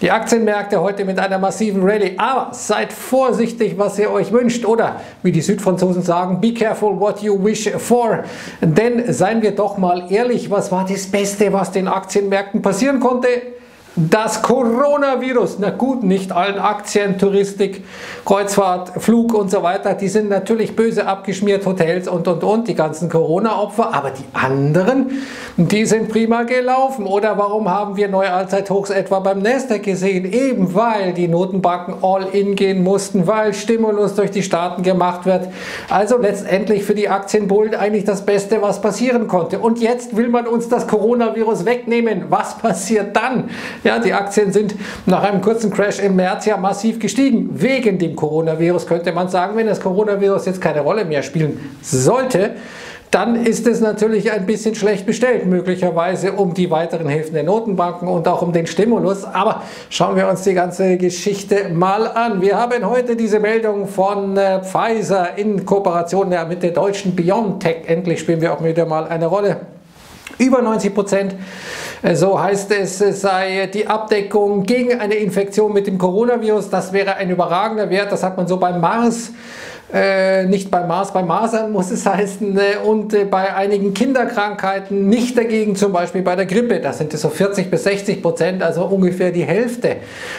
Die Aktienmärkte heute mit einer massiven Rallye. Aber seid vorsichtig, was ihr euch wünscht. Oder wie die Südfranzosen sagen, be careful what you wish for. Denn seien wir doch mal ehrlich, was war das Beste, was den Aktienmärkten passieren konnte? Das Coronavirus, na gut, nicht allen Aktien, Touristik, Kreuzfahrt, Flug und so weiter, die sind natürlich böse abgeschmiert, Hotels und und und, die ganzen Corona-Opfer, aber die anderen, die sind prima gelaufen. Oder warum haben wir neue Allzeithochs etwa beim Nasdaq gesehen? Eben weil die Notenbanken all in gehen mussten, weil Stimulus durch die Staaten gemacht wird. Also letztendlich für die Aktienbullen eigentlich das Beste, was passieren konnte. Und jetzt will man uns das Coronavirus wegnehmen. Was passiert dann? Ja, die Aktien sind nach einem kurzen Crash im März ja massiv gestiegen. Wegen dem Coronavirus könnte man sagen, wenn das Coronavirus jetzt keine Rolle mehr spielen sollte, dann ist es natürlich ein bisschen schlecht bestellt, möglicherweise um die weiteren Hilfen der Notenbanken und auch um den Stimulus. Aber schauen wir uns die ganze Geschichte mal an. Wir haben heute diese Meldung von äh, Pfizer in Kooperation ja, mit der deutschen BioNTech. Endlich spielen wir auch wieder mal eine Rolle. Über 90 Prozent so heißt es, es sei die Abdeckung gegen eine Infektion mit dem Coronavirus. Das wäre ein überragender Wert. Das hat man so beim Mars äh, nicht bei Mars, bei Masern muss es heißen, äh, und äh, bei einigen Kinderkrankheiten nicht dagegen, zum Beispiel bei der Grippe. Da sind so 40 bis 60 Prozent, also ungefähr die Hälfte.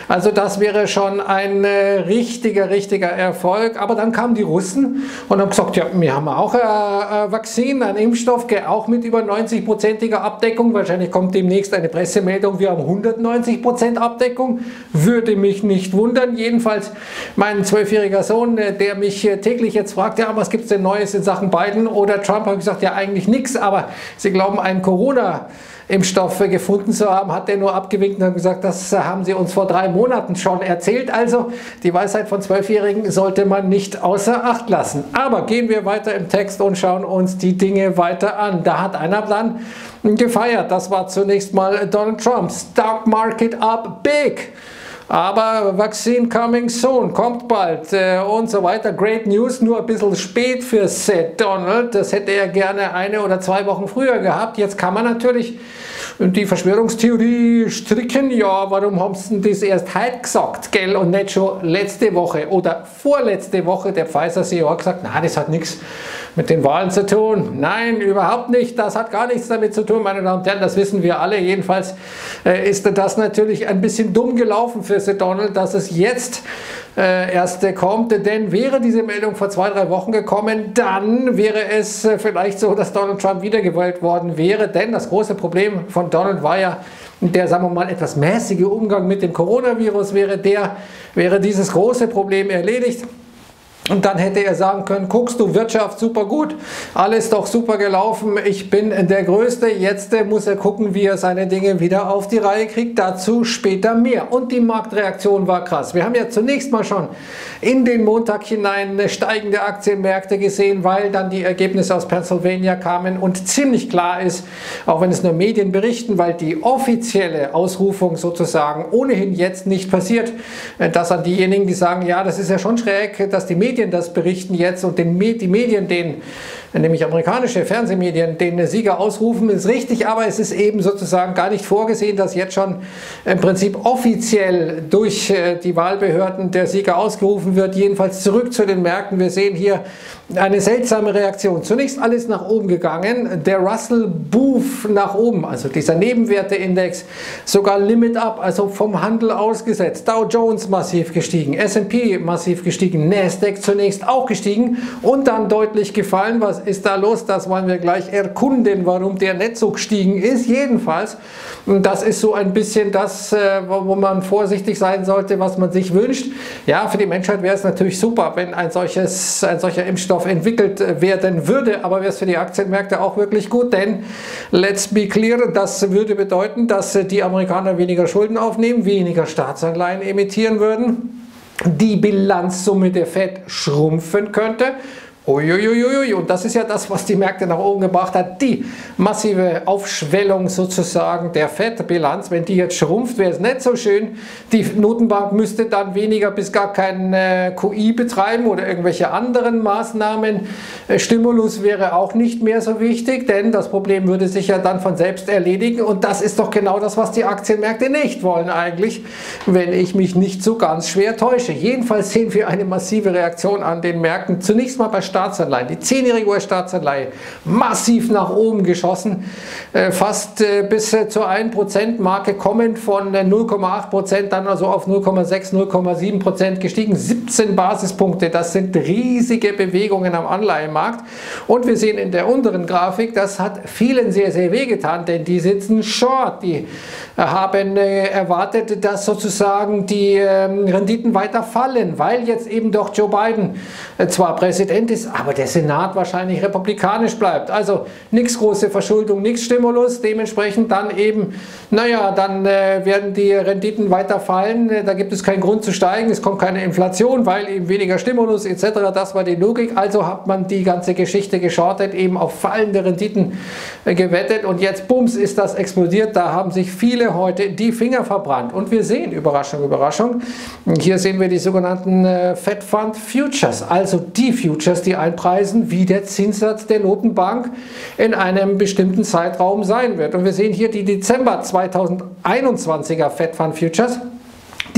Also das wäre schon ein äh, richtiger, richtiger Erfolg. Aber dann kamen die Russen und haben gesagt, ja, wir haben auch ein äh, Vakzin, ein Impfstoff, auch mit über 90-prozentiger Abdeckung. Wahrscheinlich kommt demnächst eine Pressemeldung, wir haben 190 Prozent Abdeckung. Würde mich nicht wundern. Jedenfalls mein zwölfjähriger Sohn, der mich täglich jetzt fragt, ja, was gibt es denn Neues in Sachen Biden oder Trump, habe ich gesagt, ja, eigentlich nichts, aber sie glauben, einen Corona- Impfstoff gefunden zu haben, hat er nur abgewinkt und hat gesagt, das haben sie uns vor drei Monaten schon erzählt. Also die Weisheit von Zwölfjährigen sollte man nicht außer Acht lassen. Aber gehen wir weiter im Text und schauen uns die Dinge weiter an. Da hat einer dann gefeiert. Das war zunächst mal Donald Trump. Stock Market up big. Aber Vaccine coming soon, kommt bald äh, und so weiter. Great News, nur ein bisschen spät für Seth Donald. Das hätte er gerne eine oder zwei Wochen früher gehabt. Jetzt kann man natürlich die Verschwörungstheorie stricken. Ja, warum haben sie das erst heute gesagt, gell? Und nicht schon letzte Woche oder vorletzte Woche. Der Pfizer-CEO gesagt, na, das hat nichts mit den Wahlen zu tun. Nein, überhaupt nicht. Das hat gar nichts damit zu tun, meine Damen und Herren. Das wissen wir alle. Jedenfalls äh, ist das natürlich ein bisschen dumm gelaufen für Sir Donald, dass es jetzt äh, erst kommt. Denn wäre diese Meldung vor zwei, drei Wochen gekommen, dann wäre es äh, vielleicht so, dass Donald Trump wiedergewählt worden wäre. Denn das große Problem von Donald war ja, der, sagen wir mal, etwas mäßige Umgang mit dem Coronavirus wäre der, wäre dieses große Problem erledigt. Und dann hätte er sagen können, guckst du, Wirtschaft super gut, alles doch super gelaufen, ich bin der Größte, jetzt muss er gucken, wie er seine Dinge wieder auf die Reihe kriegt, dazu später mehr. Und die Marktreaktion war krass. Wir haben ja zunächst mal schon in den Montag hinein steigende Aktienmärkte gesehen, weil dann die Ergebnisse aus Pennsylvania kamen und ziemlich klar ist, auch wenn es nur Medien berichten, weil die offizielle Ausrufung sozusagen ohnehin jetzt nicht passiert, dass an diejenigen, die sagen, ja, das ist ja schon schräg, dass die Medien Medien das berichten jetzt und den, die Medien den nämlich amerikanische Fernsehmedien den Sieger ausrufen, ist richtig, aber es ist eben sozusagen gar nicht vorgesehen, dass jetzt schon im Prinzip offiziell durch äh, die Wahlbehörden der Sieger ausgerufen wird. Jedenfalls zurück zu den Märkten. Wir sehen hier eine seltsame Reaktion. Zunächst alles nach oben gegangen, der Russell Booth nach oben, also dieser Nebenwerteindex, sogar Limit Up, also vom Handel ausgesetzt. Dow Jones massiv gestiegen, S&P massiv gestiegen, Nasdaq zunächst auch gestiegen und dann deutlich gefallen, was ist da los? Das wollen wir gleich erkunden, warum der nicht so gestiegen ist. Jedenfalls, das ist so ein bisschen das, äh, wo man vorsichtig sein sollte, was man sich wünscht. Ja, für die Menschheit wäre es natürlich super, wenn ein, solches, ein solcher Impfstoff entwickelt werden würde, aber wäre es für die Aktienmärkte auch wirklich gut, denn let's be clear, das würde bedeuten, dass die Amerikaner weniger Schulden aufnehmen, weniger Staatsanleihen emittieren würden, die Bilanzsumme der Fed schrumpfen könnte Uiuiuiui. Und das ist ja das, was die Märkte nach oben gebracht hat. Die massive Aufschwellung sozusagen der Fettbilanz. Wenn die jetzt schrumpft, wäre es nicht so schön. Die Notenbank müsste dann weniger bis gar kein äh, QI betreiben oder irgendwelche anderen Maßnahmen. Äh, Stimulus wäre auch nicht mehr so wichtig, denn das Problem würde sich ja dann von selbst erledigen. Und das ist doch genau das, was die Aktienmärkte nicht wollen eigentlich, wenn ich mich nicht so ganz schwer täusche. Jedenfalls sehen wir eine massive Reaktion an den Märkten. Zunächst mal bei Staats Staatsanleihen, die 10-jährige US-Staatsanleihe, massiv nach oben geschossen, äh, fast äh, bis äh, zur 1%-Marke kommend von 0,8% dann also auf 0,6, 0,7% gestiegen, 17 Basispunkte, das sind riesige Bewegungen am Anleihenmarkt. Und wir sehen in der unteren Grafik, das hat vielen sehr, sehr wehgetan, denn die sitzen short, die haben erwartet, dass sozusagen die ähm, Renditen weiter fallen, weil jetzt eben doch Joe Biden zwar Präsident ist, aber der Senat wahrscheinlich republikanisch bleibt. Also nichts große Verschuldung, nichts Stimulus, dementsprechend dann eben, naja, dann äh, werden die Renditen weiter fallen, da gibt es keinen Grund zu steigen, es kommt keine Inflation, weil eben weniger Stimulus etc., das war die Logik, also hat man die ganze Geschichte geschortet, eben auf fallende Renditen äh, gewettet. Und jetzt, bums, ist das explodiert, da haben sich viele heute die Finger verbrannt. Und wir sehen, Überraschung, Überraschung, hier sehen wir die sogenannten äh, Fed Fund Futures, also die Futures, die einpreisen, wie der Zinssatz der Notenbank in einem bestimmten Zeitraum sein wird. Und wir sehen hier die Dezember 2021er Fed Fund Futures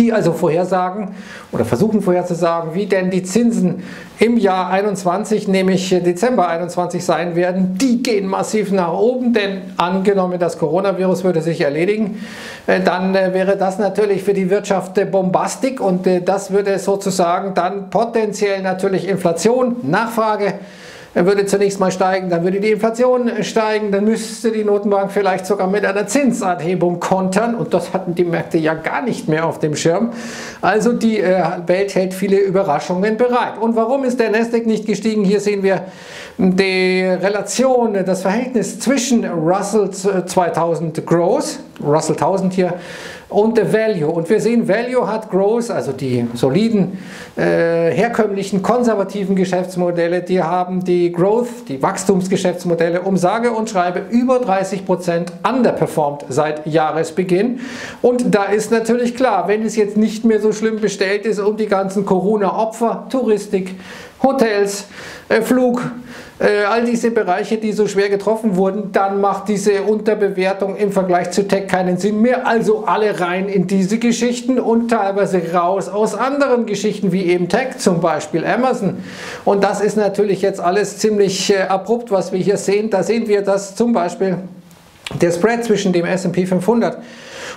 die also vorhersagen oder versuchen vorherzusagen, wie denn die Zinsen im Jahr 21, nämlich Dezember 21 sein werden, die gehen massiv nach oben, denn angenommen das Coronavirus würde sich erledigen, äh, dann äh, wäre das natürlich für die Wirtschaft äh, bombastik und das würde sozusagen dann potenziell natürlich Inflation, Nachfrage, er würde zunächst mal steigen, dann würde die Inflation steigen, dann müsste die Notenbank vielleicht sogar mit einer Zinsanhebung kontern und das hatten die Märkte ja gar nicht mehr auf dem Schirm. Also die äh, Welt hält viele Überraschungen bereit. Und warum ist der Nasdaq nicht gestiegen? Hier sehen wir die Relation, das Verhältnis zwischen Russell 2000 Growth, Russell 1000 hier, und the Value. Und wir sehen, Value hat Growth, also die soliden, äh, herkömmlichen, konservativen Geschäftsmodelle, die haben die Growth, die Wachstumsgeschäftsmodelle um sage und schreibe über 30 Prozent underperformed seit Jahresbeginn. Und da ist natürlich klar, wenn es jetzt nicht mehr so schlimm bestellt ist um die ganzen Corona-Opfer, Touristik, Hotels, äh, Flug, äh, all diese Bereiche, die so schwer getroffen wurden, dann macht diese Unterbewertung im Vergleich zu Tech keinen Sinn mehr. Also alle rein in diese Geschichten und teilweise raus aus anderen Geschichten, wie eben Tech, zum Beispiel Amazon. Und das ist natürlich jetzt alles ziemlich äh, abrupt, was wir hier sehen. Da sehen wir, dass zum Beispiel der Spread zwischen dem S&P 500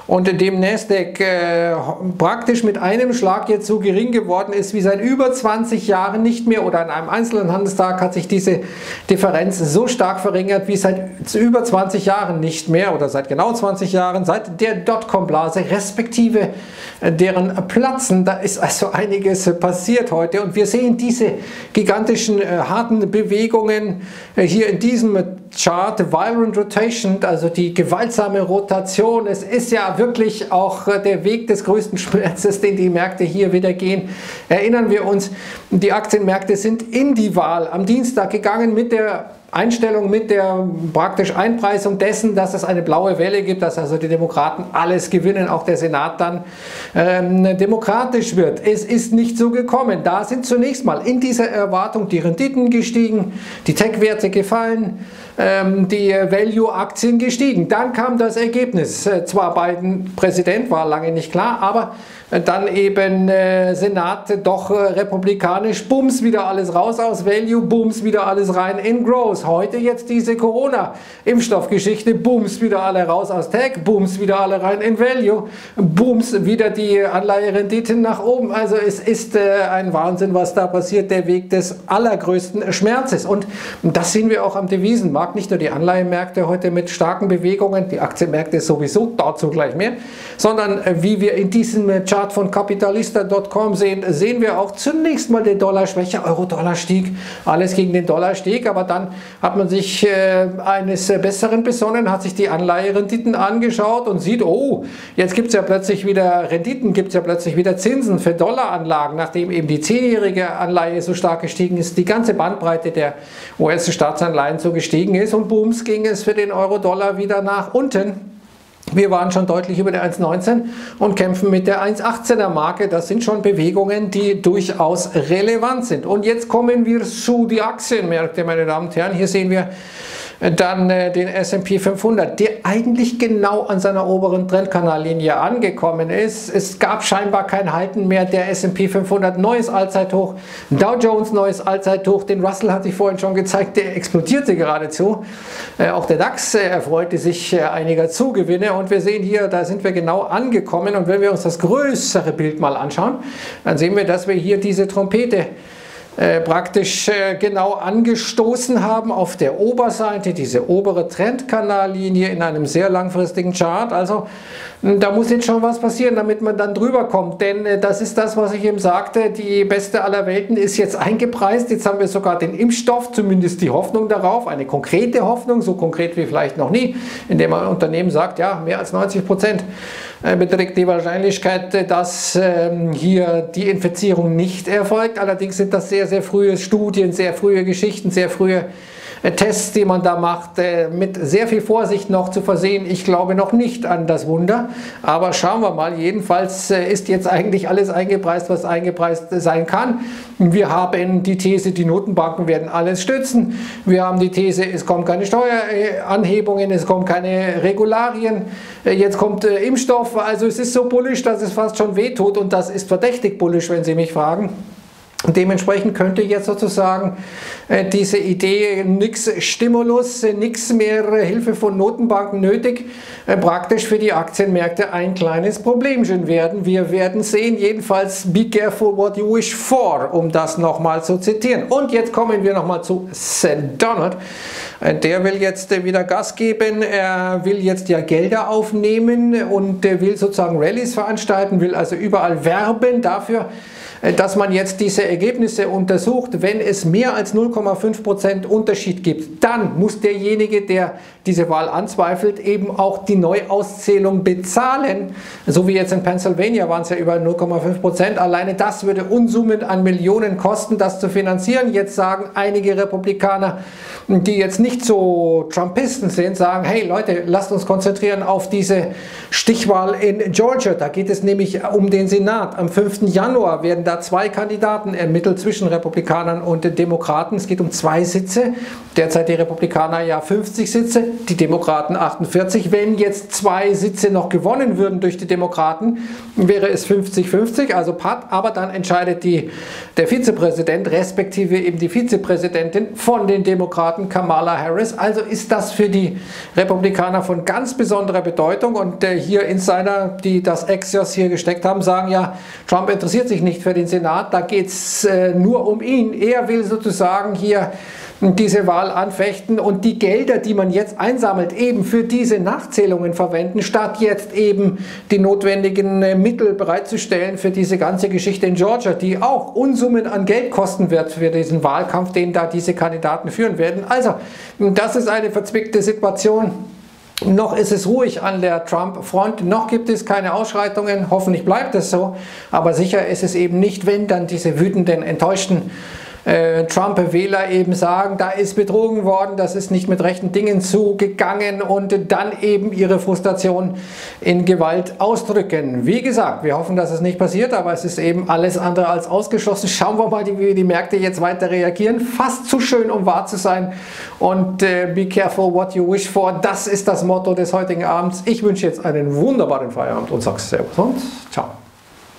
und dem Nasdaq äh, praktisch mit einem Schlag jetzt so gering geworden ist wie seit über 20 Jahren nicht mehr oder an einem einzelnen Handelstag hat sich diese Differenz so stark verringert wie seit über 20 Jahren nicht mehr oder seit genau 20 Jahren, seit der Dotcom-Blase respektive äh, deren Platzen. Da ist also einiges passiert heute und wir sehen diese gigantischen äh, harten Bewegungen äh, hier in diesem Chart, Violent Rotation, also die gewaltsame Rotation. Es ist ja wirklich auch äh, der Weg des größten Schmerzes, den die Märkte hier wieder gehen. Erinnern wir uns, die Aktienmärkte sind in die Wahl am Dienstag gegangen mit der Einstellung mit der praktisch Einpreisung dessen, dass es eine blaue Welle gibt, dass also die Demokraten alles gewinnen, auch der Senat dann ähm, demokratisch wird. Es ist nicht so gekommen. Da sind zunächst mal in dieser Erwartung die Renditen gestiegen, die Tech-Werte gefallen, ähm, die Value-Aktien gestiegen. Dann kam das Ergebnis. Äh, zwar Biden Präsident war lange nicht klar, aber dann eben äh, Senat doch äh, republikanisch, bums wieder alles raus aus Value, bums wieder alles rein in Growth. Heute jetzt diese Corona-Impfstoffgeschichte, bums wieder alle raus aus Tech, bums wieder alle rein in Value, bums wieder die Anleiherenditen nach oben. Also es ist äh, ein Wahnsinn, was da passiert, der Weg des allergrößten Schmerzes. Und das sehen wir auch am Devisenmarkt. Markt, nicht nur die Anleihemärkte heute mit starken Bewegungen, die Aktienmärkte sowieso, dazu gleich mehr, sondern äh, wie wir in diesem Chart von kapitalista.com sehen, sehen wir auch zunächst mal den Dollar schwächer, Euro-Dollar stieg, alles gegen den Dollar stieg, aber dann hat man sich äh, eines Besseren besonnen, hat sich die Anleiherenditen angeschaut und sieht, oh, jetzt gibt es ja plötzlich wieder Renditen, gibt es ja plötzlich wieder Zinsen für Dollaranlagen, nachdem eben die zehnjährige Anleihe so stark gestiegen ist, die ganze Bandbreite der US-Staatsanleihen so gestiegen ist und booms ging es für den Euro-Dollar wieder nach unten. Wir waren schon deutlich über der 1,19 und kämpfen mit der 1,18er Marke. Das sind schon Bewegungen, die durchaus relevant sind. Und jetzt kommen wir zu die Aktienmärkte, meine Damen und Herren. Hier sehen wir dann äh, den S&P 500, der eigentlich genau an seiner oberen Trendkanallinie angekommen ist. Es gab scheinbar kein Halten mehr. Der S&P 500 neues Allzeithoch, Dow Jones neues Allzeithoch, den Russell hatte ich vorhin schon gezeigt, der explodierte geradezu. Äh, auch der DAX äh, erfreute sich einiger Zugewinne und wir sehen hier, da sind wir genau angekommen und wenn wir uns das größere Bild mal anschauen, dann sehen wir, dass wir hier diese Trompete äh, praktisch äh, genau angestoßen haben auf der Oberseite, diese obere Trendkanallinie in einem sehr langfristigen Chart. Also hm, da muss jetzt schon was passieren, damit man dann drüber kommt. Denn äh, das ist das, was ich eben sagte, die beste aller Welten ist jetzt eingepreist. Jetzt haben wir sogar den Impfstoff, zumindest die Hoffnung darauf, eine konkrete Hoffnung, so konkret wie vielleicht noch nie, indem ein Unternehmen sagt, ja, mehr als 90 Prozent beträgt die Wahrscheinlichkeit, dass ähm, hier die Infizierung nicht erfolgt. Allerdings sind das sehr, sehr frühe Studien, sehr frühe Geschichten, sehr frühe äh, Tests, die man da macht, äh, mit sehr viel Vorsicht noch zu versehen. Ich glaube noch nicht an das Wunder, aber schauen wir mal. Jedenfalls äh, ist jetzt eigentlich alles eingepreist, was eingepreist sein kann. Wir haben die These, die Notenbanken werden alles stützen. Wir haben die These, es kommen keine Steueranhebungen, es kommen keine Regularien. Jetzt kommt Impfstoff. Also es ist so bullisch, dass es fast schon wehtut und das ist verdächtig bullisch, wenn Sie mich fragen. Dementsprechend könnte jetzt sozusagen äh, diese Idee, nix Stimulus, äh, nichts mehr Hilfe von Notenbanken nötig, äh, praktisch für die Aktienmärkte ein kleines Problemchen werden. Wir werden sehen, jedenfalls be careful what you wish for, um das nochmal zu zitieren. Und jetzt kommen wir nochmal zu St. Donald. Der will jetzt wieder Gas geben, er will jetzt ja Gelder aufnehmen und will sozusagen Rallyes veranstalten, will also überall werben dafür, äh, dass man jetzt diese Ergebnisse untersucht. Wenn es mehr als 0,5% Unterschied gibt, dann muss derjenige, der diese Wahl anzweifelt, eben auch die Neuauszählung bezahlen. So wie jetzt in Pennsylvania waren es ja über 0,5%. Alleine das würde Unsummen an Millionen kosten, das zu finanzieren. Jetzt sagen einige Republikaner, die jetzt nicht so Trumpisten sind, sagen, hey Leute, lasst uns konzentrieren auf diese Stichwahl in Georgia. Da geht es nämlich um den Senat. Am 5. Januar werden da zwei Kandidaten ermittelt zwischen Republikanern und Demokraten. Es geht um zwei Sitze. Derzeit die Republikaner ja 50 Sitze, die Demokraten 48. Wenn jetzt zwei Sitze noch gewonnen würden durch die Demokraten, wäre es 50-50, also Pat. Aber dann entscheidet die, der Vizepräsident, respektive eben die Vizepräsidentin von den Demokraten, Kamala Harris. Also ist das für die Republikaner von ganz besonderer Bedeutung. Und äh, hier Insider, die das Axios hier gesteckt haben, sagen ja, Trump interessiert sich nicht für den Senat, da geht es äh, nur um ihn. Er will sozusagen hier diese Wahl anfechten und die Gelder, die man jetzt einsammelt, eben für diese Nachzählungen verwenden, statt jetzt eben die notwendigen äh, Mittel bereitzustellen für diese ganze Geschichte in Georgia, die auch Unsummen an Geld kosten wird für diesen Wahlkampf, den da diese Kandidaten führen werden. Also, das ist eine verzwickte Situation. Noch ist es ruhig an der Trump-Front, noch gibt es keine Ausschreitungen, hoffentlich bleibt es so, aber sicher ist es eben nicht, wenn dann diese wütenden, enttäuschten äh, Trump-Wähler eben sagen, da ist betrogen worden, das ist nicht mit rechten Dingen zugegangen und dann eben ihre Frustration in Gewalt ausdrücken. Wie gesagt, wir hoffen, dass es nicht passiert, aber es ist eben alles andere als ausgeschlossen. Schauen wir mal, wie die Märkte jetzt weiter reagieren. Fast zu schön, um wahr zu sein. Und äh, be careful what you wish for. Das ist das Motto des heutigen Abends. Ich wünsche jetzt einen wunderbaren Feierabend und sag's Servus und ciao.